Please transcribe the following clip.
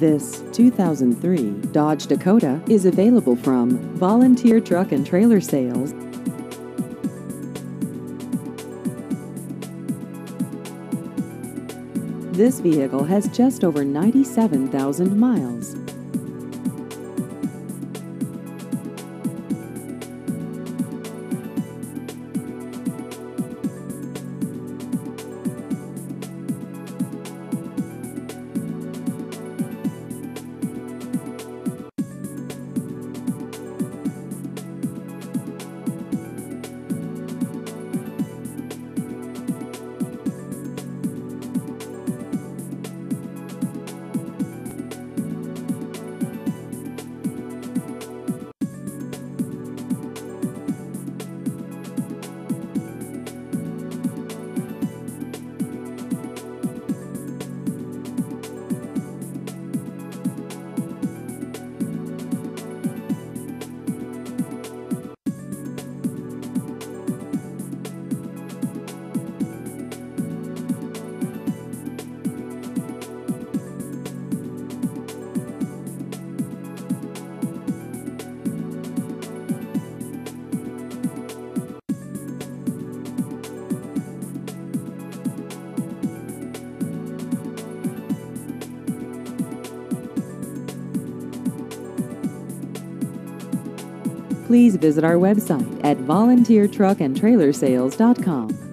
This 2003 Dodge Dakota is available from Volunteer Truck and Trailer Sales. This vehicle has just over 97,000 miles. Please visit our website at volunteertruckandtrailersales.com.